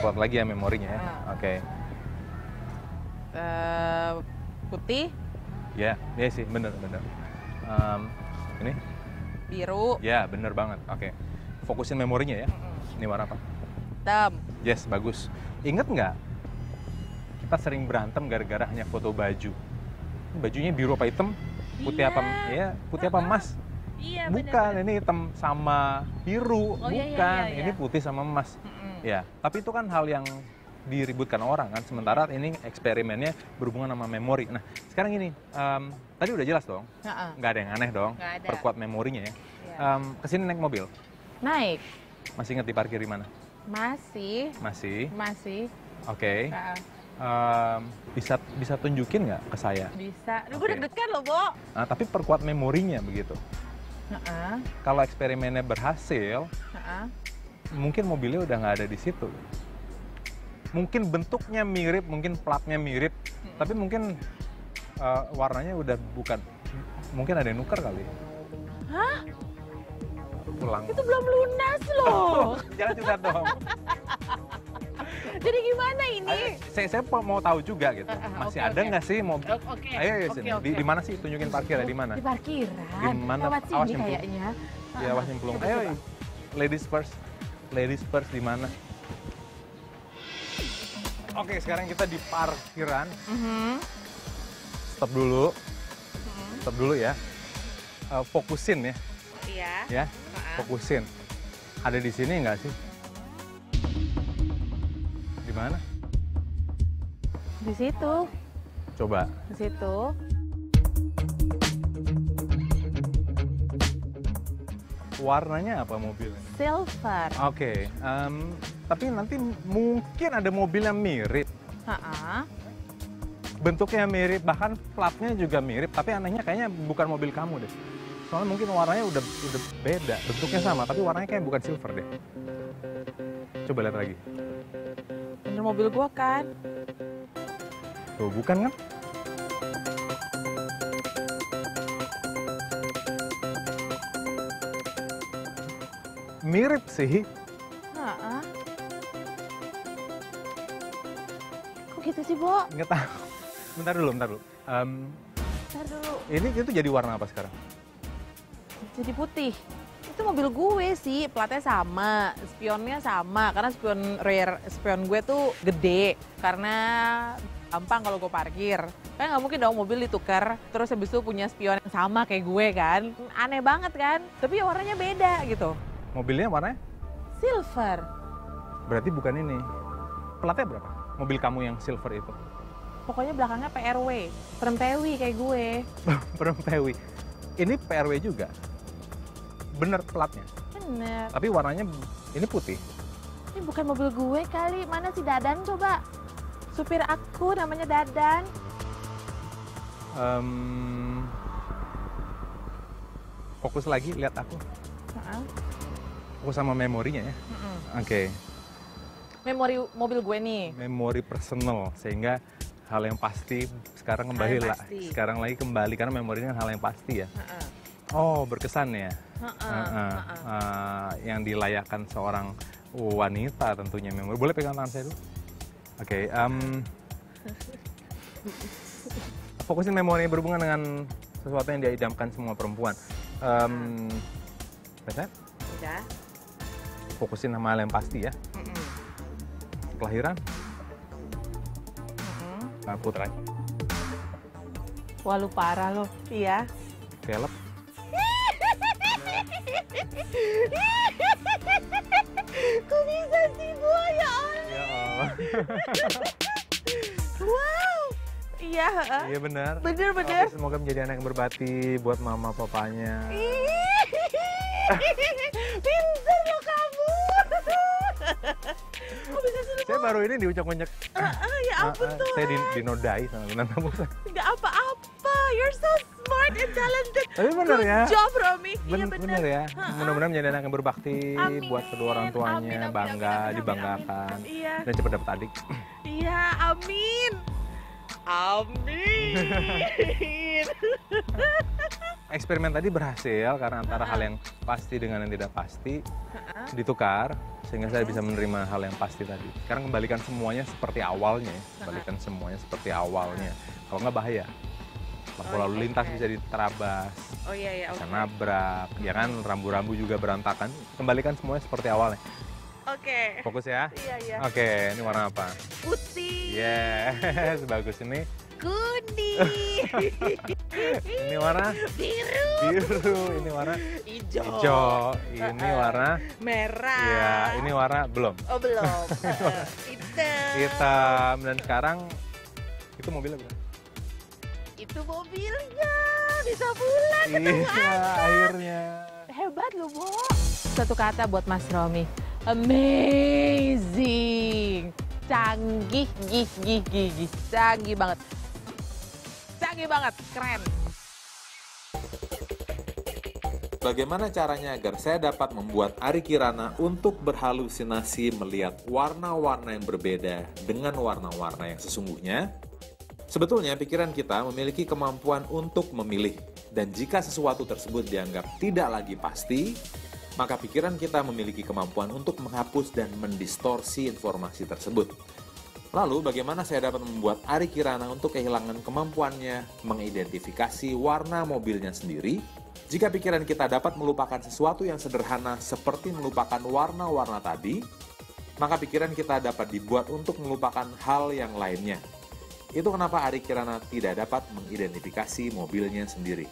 kuat lagi ya memorinya ya. Ah. Oke. Eh, putih, Ya, iya sih, bener bener. Em, ini? biru, Ya, bener banget. Oke. Fokusin memorinya ya. Ini warna apa? hitam. Yes, bagus. Ingat nggak? Kita sering berantem gara-gara hanya foto baju. Bajunya biru apa hitam? Putih apa? Ya, putih apa emas? Iya, Bukan, ini hitam sama biru. Oh, iya, iya, Bukan, iya, iya. ini putih sama emas. Mm-mm. Ya, tapi itu kan hal yang diributkan orang kan. Sementara ini eksperimennya berhubungan sama memori. Nah, sekarang ini, em, tadi udah jelas dong, nggak ada yang aneh dong. Ada. Perkuat memorinya ya. Iya. Em, ke sini naik mobil, Naik. masih inget di parkir di mana? Masih, Masih. masih. Oke. Heeh. Em, bisa bisa tunjukin nggak ke saya? Bisa. Lu Oke. gue deg-degan loh, Bo. Nah, tapi perkuat memorinya begitu. Heeh. Kalau eksperimennya berhasil, Heeh. Mungkin mobilnya udah nggak ada di situ. Mungkin bentuknya mirip, mungkin platnya mirip, tapi mungkin eh, warnanya udah bukan. Mungkin ada yang nuker kali. Hah? Pulang. Itu belum lunas loh. Jangan curhat dong. Jadi gimana ini? Ayo, saya, saya mau tahu juga gitu. Eh, eh, Masih oke, ada nggak sih mobil? O- Oke. Ayo, ayo sini. oke. Di, di mana sih tunjukin parkirnya di mana? Di parkiran. Di mana? Lewat Awas sini kayaknya. Ya, awas nyemplung. Coba, Ayo, coba. ladies first. Ladies first di mana? Oke, sekarang kita di parkiran. Mhm. Stop dulu. Mhm. Stop dulu ya. Eh, fokusin ya, Iya. ya. Heeh. Fokusin. Ada di sini nggak sih? Di mana? Di situ. Coba. Di situ. Warnanya apa mobilnya? Silver. Oke, em, tapi nanti mungkin ada mobil yang mirip. Heeh. Bentuknya mirip, bahkan platnya juga mirip, tapi anehnya kayaknya bukan mobil kamu deh. Soalnya mungkin warnanya udah udah beda, bentuknya sama, tapi warnanya kayak bukan silver deh. Coba lihat lagi. Bener mobil gua kan? Tuh, bukan kan? Mirip sih. Heeh. Kok gitu sih, Bo? Nggak tahu. Bentar dulu, bentar dulu. Em, Ntar dulu. ini itu jadi warna apa sekarang? Jadi putih. Itu mobil gue sih, platnya sama, spionnya sama. Karena spion rear spion gue tuh gede. Karena gampang kalau gue parkir. Kan nggak mungkin dong mobil ditukar, terus habis itu punya spion yang sama kayak gue kan. Aneh banget kan? Tapi ya warnanya beda gitu. Mobilnya warnanya? Silver. Berarti bukan ini. Platnya berapa? Mobil kamu yang silver itu? Pokoknya belakangnya PRW. Perempewi kayak gue. Perempewi. Ini PRW juga. Bener platnya. Bener. Tapi warnanya ini putih. Ini bukan mobil gue kali. Mana si Dadan coba? Supir aku namanya Dadan. Em, fokus lagi, lihat aku. Heeh. Fokus sama memorinya ya. Mm-mm. Oke, Memori mobil gue nih. memori personal sehingga hal yang pasti sekarang kembali lah. Sekarang lagi kembali karena memori ini kan hal yang pasti ya. Heeh. Oh, berkesan ya. Heeh, Heeh. heeh. Eh, yang dilayakkan seorang wanita tentunya memori. Boleh pegang tangan saya dulu? Oke, em, fokusin memori berhubungan dengan sesuatu yang diidamkan semua perempuan. Em, Betul? Udah. Fokusin sama hal yang pasti ya. Mm-mm. Kelahiran, Mm-mm. eh, putra, Wah lu parah lo. Iya. Caleb, Kok bisa sih gua ya Allah. Ya. Wow. Iya. Iya benar. Bener. Oke, semoga menjadi anak yang berbakti buat mama papanya. baru ini diucap-ucap. Ah, ah, ya ampun Ah, ah, tuh. saya di, dinodai sama bintang tamu. Nggak apa-apa. You're so smart and talented. Tapi Good ya. job Romi. Ben- iya bener. ya. Mudah-mudahan menjadi anak yang berbakti Amin, buat kedua orang tuanya, amin, amin, bangga, amin, amin, dibanggakan, amin, amin. Iya. dan cepat dapat adik. Iya, amin. Amin. Eksperimen tadi berhasil karena antara hal yang pasti dengan yang tidak pasti ditukar sehingga saya bisa menerima hal yang pasti tadi. Sekarang kembalikan semuanya seperti awalnya, ya. kembalikan semuanya seperti awalnya. Kalau nggak bahaya. Lampu Oh, lalu iya, lintas oke. bisa diterabas, Oh iya iya. bisa nabrak, ya kan rambu-rambu juga berantakan. Kembalikan semuanya seperti awalnya. Oke. Fokus ya. Iya iya. Oke, ini warna apa? Putih. Yes, bagus ini. Kuning. Ini warna Biru. biru, ini warna Hijau. hijau, ini warna Merah. ya, ini warna belum. Oh belum. Uh, Hitam. Hitam dan sekarang itu mobilnya bukan? Itu mobilnya bisa pulang. Iya, akhirnya. Hebat lu, Bo. Satu kata buat Mas Romi. Amazing. Canggih, gih, gih, gih, gih. Canggih banget. Canggih banget, keren. Bagaimana caranya agar saya dapat membuat Ari Kirana untuk berhalusinasi melihat warna-warna yang berbeda dengan warna-warna yang sesungguhnya? Sebetulnya pikiran kita memiliki kemampuan untuk memilih. Dan jika sesuatu tersebut dianggap tidak lagi pasti, maka pikiran kita memiliki kemampuan untuk menghapus dan mendistorsi informasi tersebut. Lalu, bagaimana saya dapat membuat Ari Kirana untuk kehilangan kemampuannya mengidentifikasi warna mobilnya sendiri? Jika pikiran kita dapat melupakan sesuatu yang sederhana seperti melupakan warna-warna tadi, maka pikiran kita dapat dibuat untuk melupakan hal yang lainnya. Itu kenapa Ari Kirana tidak dapat mengidentifikasi mobilnya sendiri.